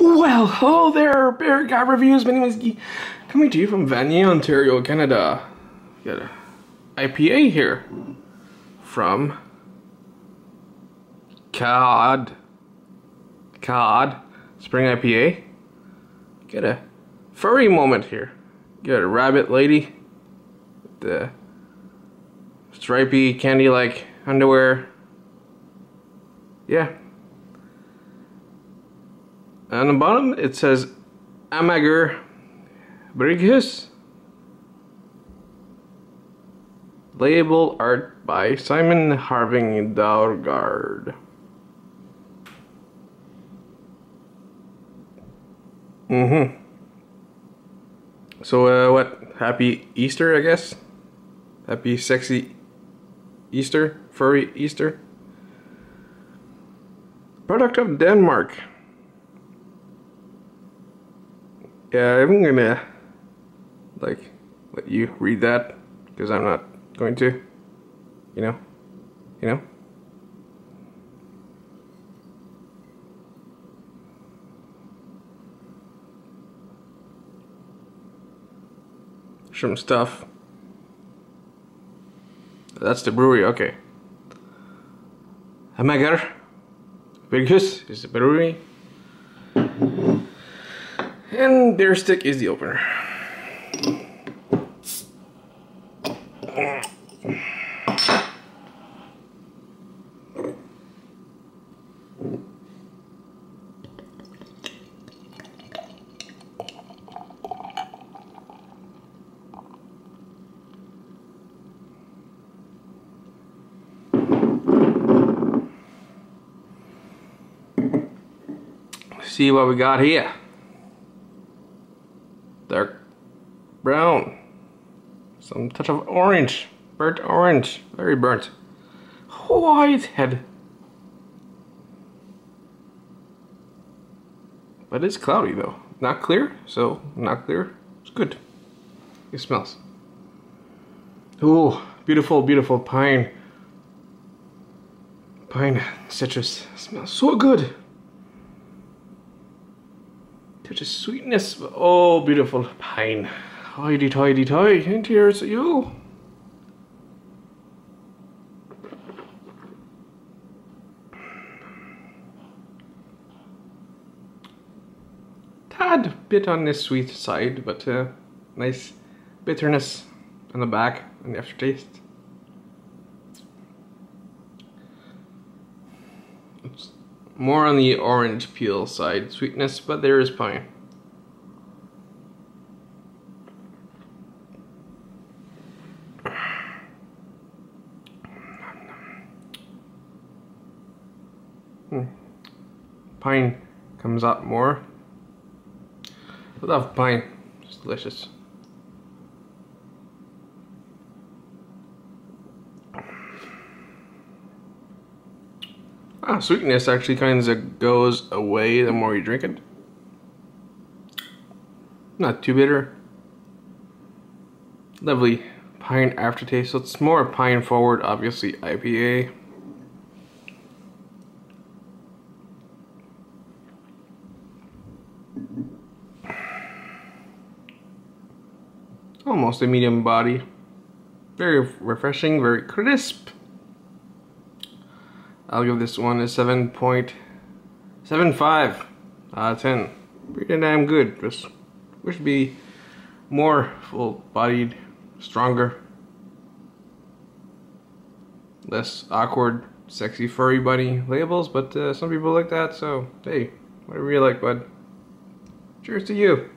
Well, hello there, Beer Guy Reviews. My name is Guy, coming to you from Vanier, Ontario, Canada. Got a IPA here from COD. COD Spring IPA. Get a furry moment here. Got a rabbit lady the stripy candy-like underwear. Yeah, on the bottom it says Amager Bryghus. Label art by Simon Harving Daurgard. Mm-hmm. So uh, what? Happy Easter, I guess? Happy sexy Easter? Furry Easter? Product of Denmark. Yeah, I'm gonna like let you read that because I'm not going to, you know, you know. Some stuff. That's the brewery, okay. Amager Bryghus is the brewery. And beer stick is the opener. See what we got here dark brown, some touch of orange, burnt orange, very burnt, white head. But it's cloudy though, not clear, so not clear, it's good. It smells. Oh, beautiful, beautiful pine. Pine citrus smells so good touch of sweetness. Oh, beautiful pine. Tidy, tidy, tidy. And here's you. Tad bit on the sweet side, but uh, nice bitterness on the back and the aftertaste. It's more on the orange peel side sweetness, but there is pine. Hmm. Pine comes up more. I love pine. It's delicious. Ah, sweetness actually kind of goes away the more you drink it. Not too bitter. Lovely pine aftertaste. So it's more pine forward, obviously IPA. Almost a medium body. Very refreshing, very crisp. I'll give this one a 7.75 out of 10. Pretty damn good. Just wish to be more full-bodied, stronger, less awkward, sexy furry bunny labels, but uh, some people like that, so hey, whatever you like, bud. Cheers to you.